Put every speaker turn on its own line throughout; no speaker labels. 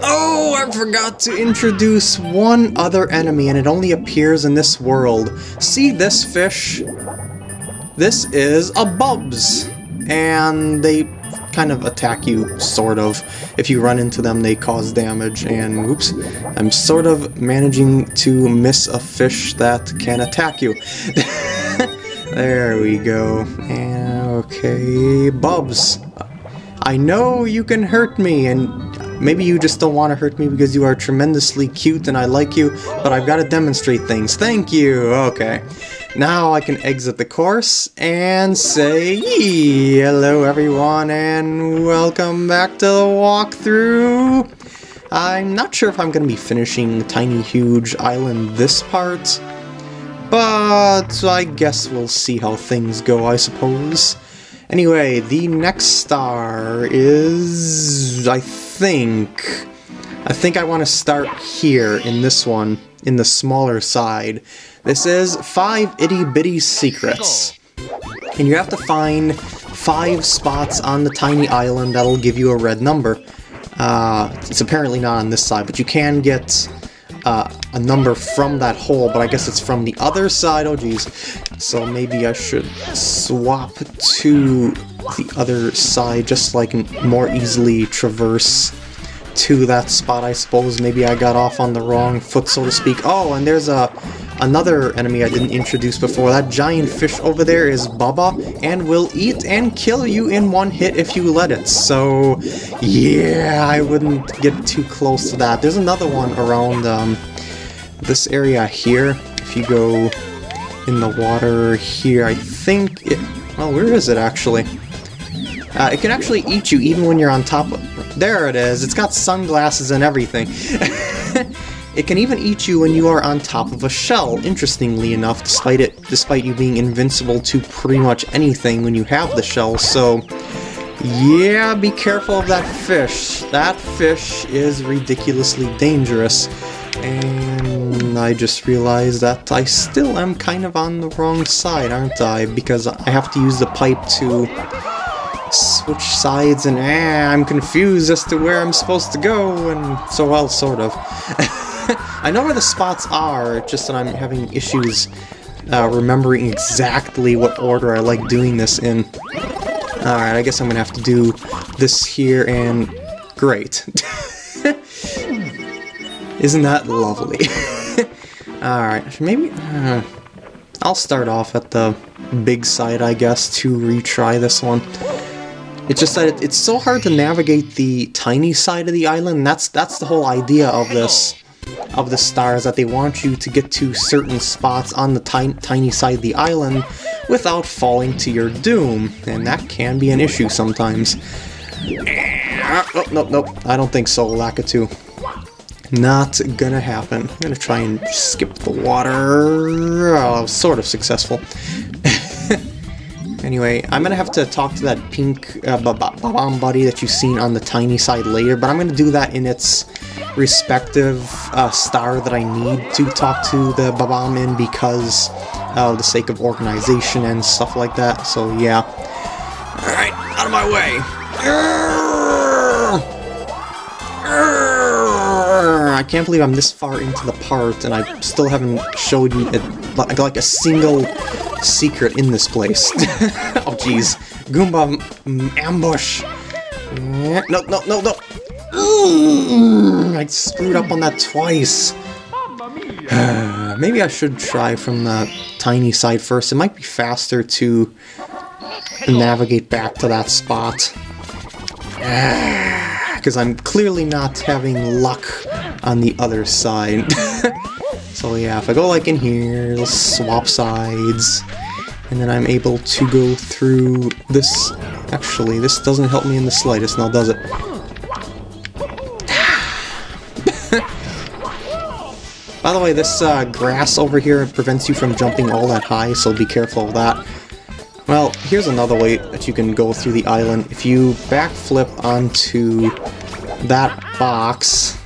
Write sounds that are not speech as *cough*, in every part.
Oh, I forgot to introduce one other enemy, and it only appears in this world. See this fish? This is a Bubs, and they kind of attack you, sort of. If you run into them, they cause damage, and oops, I'm sort of managing to miss a fish that can attack you. *laughs* there we go. And okay, Bubs. I know you can hurt me, and maybe you just don't want to hurt me because you are tremendously cute and I like you, but I've got to demonstrate things. Thank you! Okay. Now I can exit the course and say hello everyone and welcome back to the walkthrough. I'm not sure if I'm going to be finishing Tiny Huge Island this part, but I guess we'll see how things go, I suppose. Anyway, the next star is... I think... I think I want to start here in this one, in the smaller side. This is 5 Itty Bitty Secrets. And you have to find 5 spots on the tiny island that'll give you a red number. Uh, it's apparently not on this side, but you can get uh, a number from that hole, but I guess it's from the other side. Oh, geez. So maybe I should swap to the other side, just like more easily traverse to that spot, I suppose. Maybe I got off on the wrong foot, so to speak. Oh, and there's a another enemy I didn't introduce before. That giant fish over there is Bubba, and will eat and kill you in one hit if you let it. So, yeah, I wouldn't get too close to that. There's another one around um, this area here. If you go in the water here, I think it... Well, where is it, actually? Uh, it can actually eat you even when you're on top of... There it is! It's got sunglasses and everything. *laughs* it can even eat you when you are on top of a shell, interestingly enough, despite it, despite you being invincible to pretty much anything when you have the shell, so... Yeah, be careful of that fish. That fish is ridiculously dangerous. And I just realized that I still am kind of on the wrong side, aren't I? Because I have to use the pipe to switch sides and eh, I'm confused as to where I'm supposed to go and so well, sort of. *laughs* I know where the spots are, just that I'm having issues uh, remembering exactly what order I like doing this in. Alright, I guess I'm gonna have to do this here and... Great. *laughs* Isn't that lovely? *laughs* Alright, maybe... Uh, I'll start off at the big side, I guess, to retry this one. It's just that it, it's so hard to navigate the tiny side of the island, that's that's the whole idea of this of the stars, that they want you to get to certain spots on the tiny, tiny side of the island without falling to your doom, and that can be an issue sometimes. Ah, oh, nope, nope, I don't think so, Lakitu. Not gonna happen. I'm gonna try and skip the water. Oh, sort of successful. Anyway, I'm gonna have to talk to that pink uh, Bob-omb buddy that you've seen on the tiny side later, but I'm gonna do that in its respective uh, star that I need to talk to the Bob-omb in because of the sake of organization and stuff like that, so yeah. Alright, out of my way! I can't believe I'm this far into the part and I still haven't showed you it, like a single secret in this place. *laughs* oh jeez. Goomba ambush! No, no, no, no! Mm, I screwed up on that twice. *sighs* Maybe I should try from the tiny side first. It might be faster to navigate back to that spot. *sighs* Because I'm clearly not having luck on the other side. *laughs* so yeah, if I go like in here, it'll swap sides. And then I'm able to go through this... Actually, this doesn't help me in the slightest now, does it? *laughs* By the way, this uh, grass over here prevents you from jumping all that high, so be careful of that. Well, here's another way that you can go through the island. If you backflip onto that box...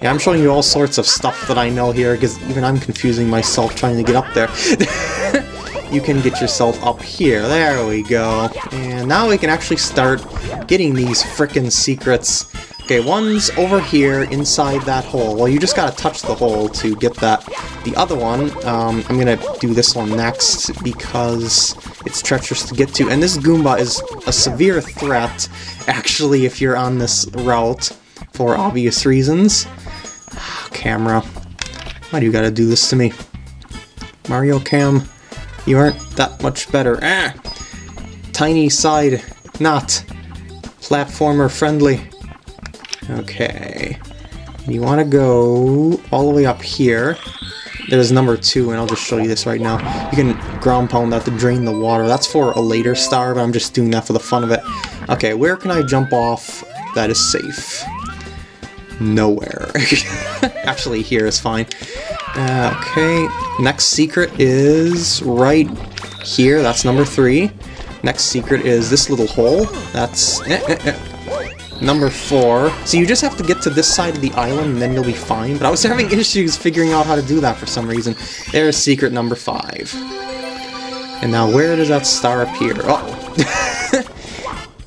Yeah, I'm showing you all sorts of stuff that I know here, because even I'm confusing myself trying to get up there. *laughs* you can get yourself up here. There we go. And now we can actually start getting these frickin' secrets Okay, one's over here inside that hole. Well, you just gotta touch the hole to get that. The other one, um, I'm gonna do this one next because it's treacherous to get to. And this Goomba is a severe threat, actually, if you're on this route, for obvious reasons. Camera. Why do you gotta do this to me? Mario Cam, you aren't that much better. Ah! Tiny side, not platformer friendly. Okay. You want to go all the way up here. There's number two, and I'll just show you this right now. You can ground pound that to drain the water. That's for a later star, but I'm just doing that for the fun of it. Okay, where can I jump off that is safe? Nowhere. *laughs* Actually, here is fine. Uh, okay, next secret is right here. That's number three. Next secret is this little hole. That's... Eh, eh, eh. Number four. So you just have to get to this side of the island and then you'll be fine. But I was *laughs* having issues figuring out how to do that for some reason. There's secret number five. And now where does that star appear? Oh.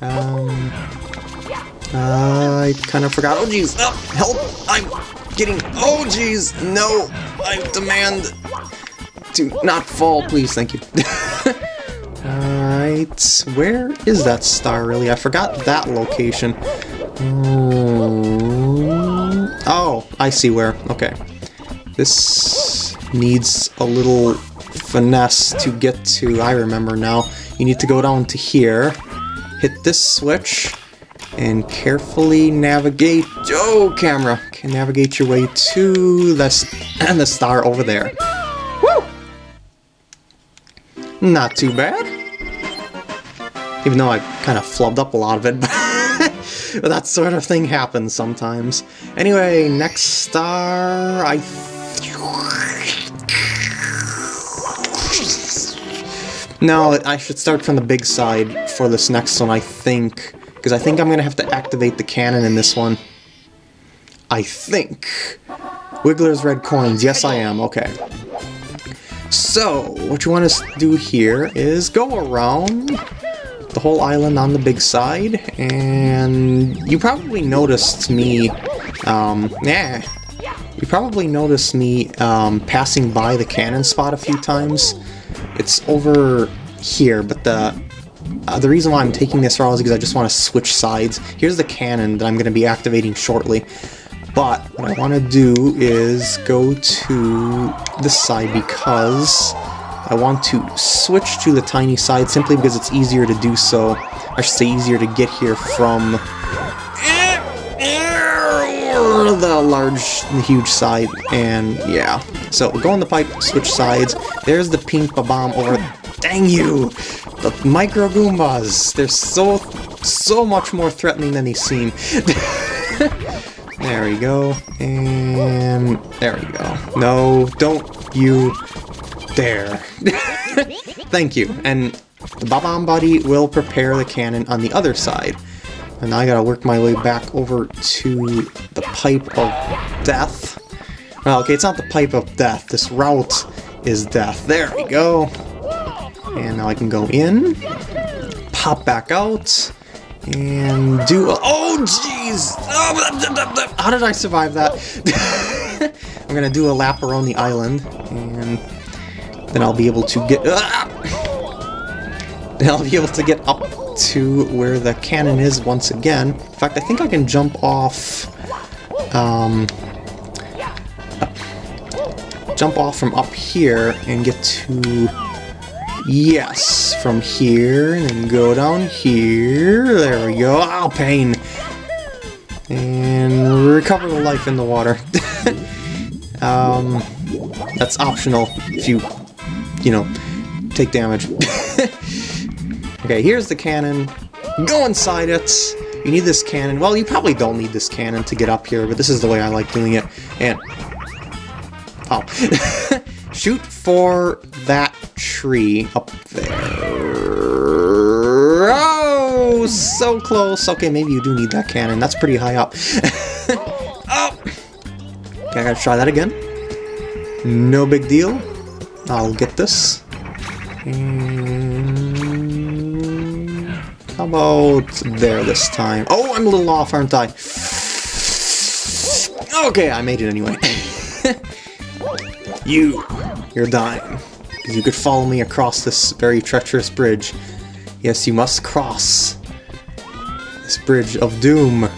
*laughs* um, I kind of forgot. Oh jeez. Oh, help! I'm getting... Oh jeez. No. I demand to not fall, please. Thank you. *laughs* Alright, where is that star really? I forgot that location. Mm, oh, I see where. Okay. This needs a little finesse to get to. I remember now. You need to go down to here, hit this switch, and carefully navigate. Oh, camera! Can navigate your way to the and *clears throat* the star over there. Woo! Not too bad. Even though I kind of flubbed up a lot of it, *laughs* but that sort of thing happens sometimes. Anyway, next star, I... No, I should start from the big side for this next one, I think. Because I think I'm going to have to activate the cannon in this one. I think. Wiggler's red coins. Yes, I am. Okay. So, what you want to do here is go around the whole island on the big side, and you probably noticed me, um, yeah, you probably noticed me um, passing by the cannon spot a few times. It's over here, but the uh, the reason why I'm taking this route is because I just want to switch sides. Here's the cannon that I'm going to be activating shortly. But what I want to do is go to this side because I want to switch to the tiny side simply because it's easier to do so. I should say easier to get here from the large, the huge side, and yeah. So go on the pipe, switch sides. There's the pink bomb over. Dang you! The micro Goombas. They're so, so much more threatening than they seem. *laughs* there we go, and there we go. No, don't you dare. *laughs* Thank you. And the Bob-omb Buddy will prepare the cannon on the other side. And now I gotta work my way back over to the Pipe of Death. Well, okay, it's not the Pipe of Death. This route is Death. There we go. And now I can go in, pop back out, and do a- Oh, jeez! How did I survive that? *laughs* I'm gonna do a lap around the island, and then I'll be able to get... Ah! *laughs* Then I'll be able to get up to where the cannon is once again. In fact, I think I can jump off... Um, jump off from up here and get to... Yes, from here, and go down here. There we go. Ow, pain! And recover the life in the water. *laughs* um, that's optional if you you know, take damage. *laughs* okay, here's the cannon. Go inside it. You need this cannon. Well, you probably don't need this cannon to get up here, but this is the way I like doing it. And... Oh. *laughs* Shoot for that tree up there. Oh, so close. Okay, maybe you do need that cannon. That's pretty high up. *laughs* oh! Okay, I gotta try that again. No big deal. I'll get this. How about there this time? Oh, I'm a little off, aren't I? Okay, I made it anyway. *laughs* you, you're dying. Because you could follow me across this very treacherous bridge. Yes, you must cross this bridge of doom.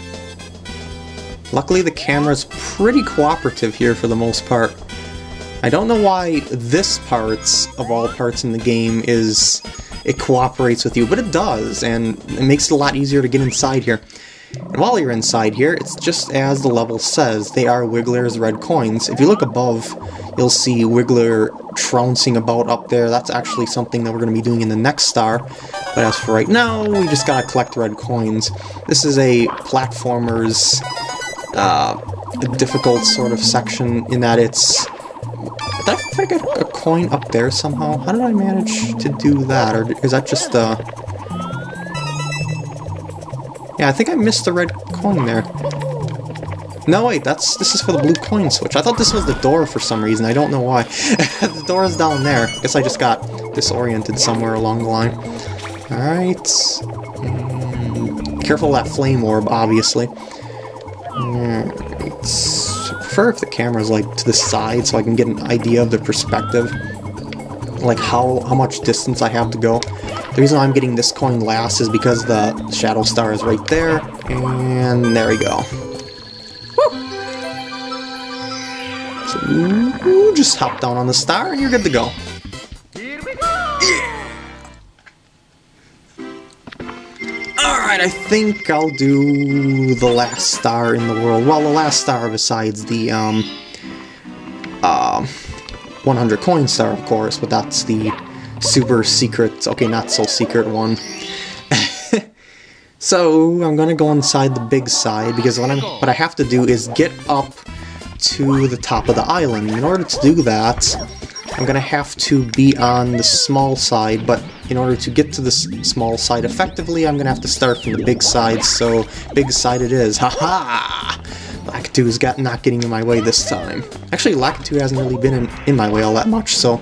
Luckily, the camera's pretty cooperative here for the most part. I don't know why this part, of all parts in the game, is it cooperates with you, but it does, and it makes it a lot easier to get inside here. And while you're inside here, it's just as the level says, they are Wiggler's red coins. If you look above, you'll see Wiggler trouncing about up there. That's actually something that we're going to be doing in the next star. But as for right now, we just gotta collect red coins. This is a platformer's uh, difficult sort of section in that it's... Did I get a coin up there somehow? How did I manage to do that? Or is that just, uh... Yeah, I think I missed the red coin there. No, wait, that's this is for the blue coin switch. I thought this was the door for some reason. I don't know why. *laughs* the door is down there. I Guess I just got disoriented somewhere along the line. Alright. Mm, careful of that flame orb, obviously. Right. I prefer if the camera's like to the side so I can get an idea of the perspective. Like how, how much distance I have to go. The reason I'm getting this coin last is because the Shadow Star is right there, and there we go. So, just hop down on the star and you're good to go. Yeah. Alright, I think I'll do the last star in the world. Well, the last star besides the, um, uh, 100 coin star, of course, but that's the super secret, okay, not so secret one. *laughs* so, I'm gonna go inside the big side, because what, I'm, what I have to do is get up to the top of the island. In order to do that, I'm gonna have to be on the small side, but in order to get to the small side effectively, I'm gonna have to start from the big side, so big side it is. *laughs* Haha! Lakitu's got not getting in my way this time. Actually, Lakitu hasn't really been in, in my way all that much, so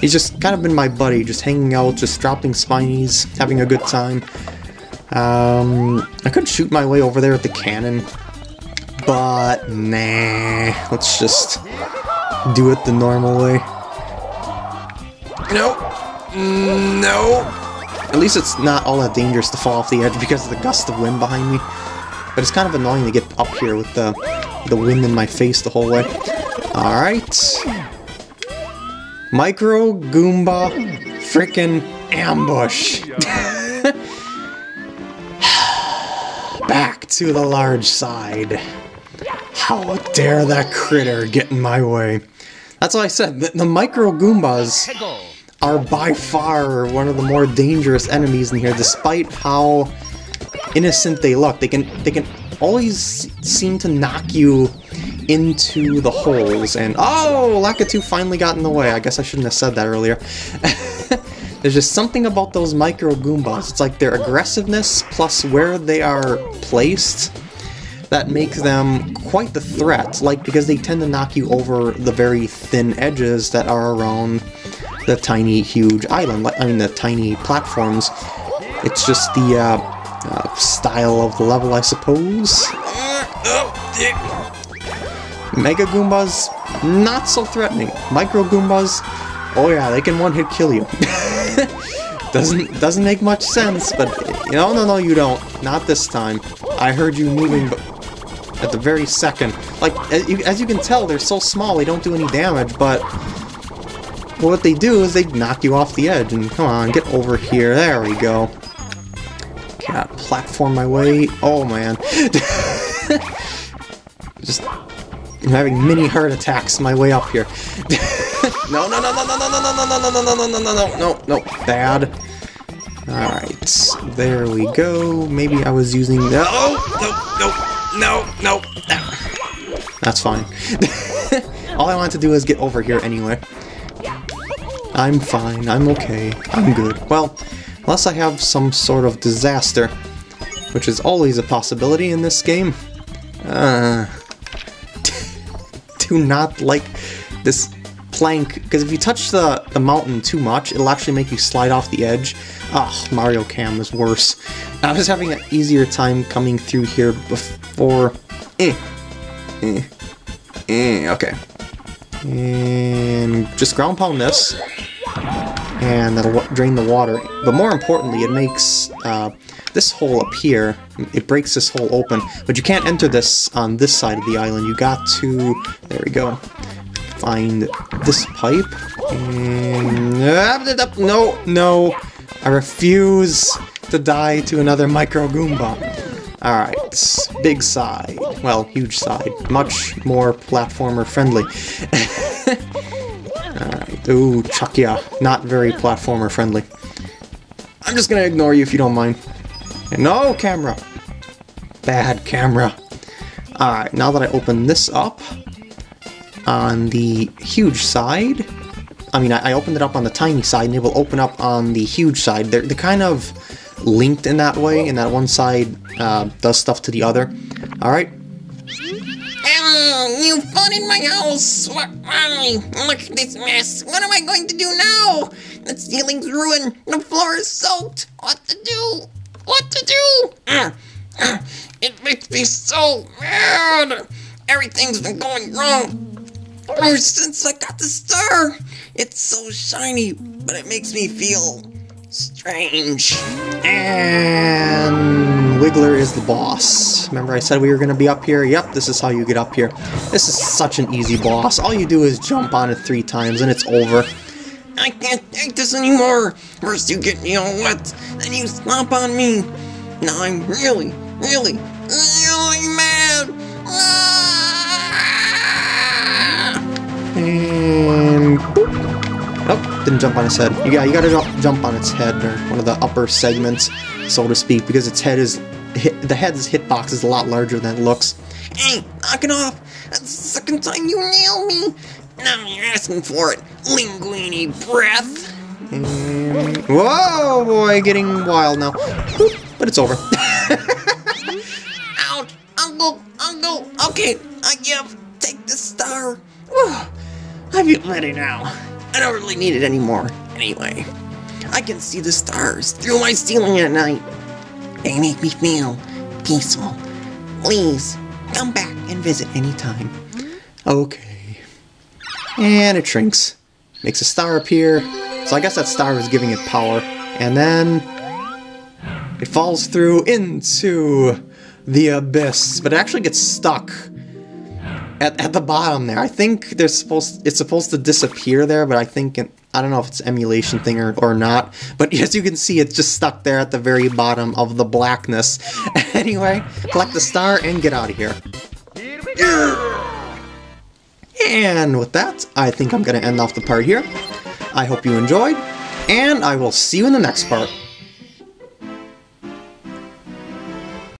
He's just kind of been my buddy, just hanging out, just dropping spinies, having a good time. Um, I could shoot my way over there with the cannon, but nah, let's just do it the normal way. No, no. At least it's not all that dangerous to fall off the edge because of the gust of wind behind me. But it's kind of annoying to get up here with the, the wind in my face the whole way. Alright. Micro Goomba frickin' ambush. *laughs* Back to the large side. How dare that critter get in my way? That's what I said. The, the Micro Goombas are by far one of the more dangerous enemies in here, despite how innocent they look. They can they can always seem to knock you into the holes, and oh, Lakitu finally got in the way. I guess I shouldn't have said that earlier. *laughs* There's just something about those micro Goombas. It's like their aggressiveness plus where they are placed that makes them quite the threat, like because they tend to knock you over the very thin edges that are around the tiny, huge island, I mean the tiny platforms. It's just the uh, uh, style of the level, I suppose. Mega Goombas, not so threatening. Micro Goombas, oh yeah, they can one-hit kill you. *laughs* doesn't doesn't make much sense, but no, no, no, you don't. Not this time. I heard you moving at the very second. Like, as you, can tell, they're so small, they don't do any damage, but what they do is they knock you off the edge, and come on, get over here. There we go. Can't platform my way. Oh, man. Just I'm having mini heart attacks my way up here. no, no, no, no, no, no, no, no, no, no, no, no, no, no, no, no, no, no, bad. Alright, there we go. Maybe I was using... No, no, no, no, no. That's fine. *laughs* All I want to do is get over here anyway. I'm fine, I'm okay, I'm good. Well, unless I have some sort of disaster, which is always a possibility in this game. Uh, *laughs* do not like this plank, because if you touch the, the mountain too much, it'll actually make you slide off the edge. Ah, Mario Cam is worse. I was having an easier time coming through here before... Eh. Eh. Eh, okay. And just ground pound this. And that'll drain the water. But more importantly, it makes uh, this hole up here, it breaks this hole open. But you can't enter this on this side of the island. You got to, there we go, find this pipe. And, no, no, I refuse to die to another Micro Goomba. Alright, big side. Well, huge side. Much more platformer friendly. *laughs* Alright, ooh, Chuckya. Not very platformer friendly. I'm just gonna ignore you if you don't mind. No, camera! Bad camera. Alright, now that I open this up, on the huge side, I mean, I, I opened it up on the tiny side, and it will open up on the huge side. They're, they're kind of linked in that way, and that one side uh, does stuff to the other. Alright,
Oh, you flooded my house! Look at this mess! What am I going to do now? The ceiling's ruined. The floor is soaked. What to do? What to do? *clears throat* It makes me so mad. Everything's been going wrong ever since I got the star. It's so shiny, but it makes me feel strange.
And Wiggler is the boss. Remember I said we were going to be up here? Yep, this is how you get up here. This is such an easy boss. All you do is jump on it three times and it's over.
I can't take this anymore. First you get me all wet, then you stomp on me. Now I'm really, really, really mad. Ah!
And didn't jump on its head. You got you got to jump, jump on its head or one of the upper segments, so to speak, because its head is hit, the head's hitbox is a lot larger than it looks.
Hey, knock it off. That's the second time you nail me. Now you're asking for it. Linguini breath.
And, whoa, boy, getting wild now. But it's over. *laughs*
Ouch! Uncle! Uncle! Okay, I give. Take the star. Whew. I feel better now. I don't really need it anymore. Anyway, I can see the stars through my ceiling at night. They make me feel peaceful. Please, come back and visit anytime.
Okay. And it shrinks. Makes a star appear. So I guess that star was giving it power. And then it falls through into the abyss. But it actually gets stuck at, at the bottom there. I think there's supposed it's supposed to disappear there, but I think it, I don't know if it's emulation thing or, or not. But *laughs* as you can see, it's just stuck there at the very bottom of the blackness. *laughs* anyway, collect the star and get out of here. And with that, I think I'm going to end off the part here. I hope you enjoyed, and I will see you in the next part.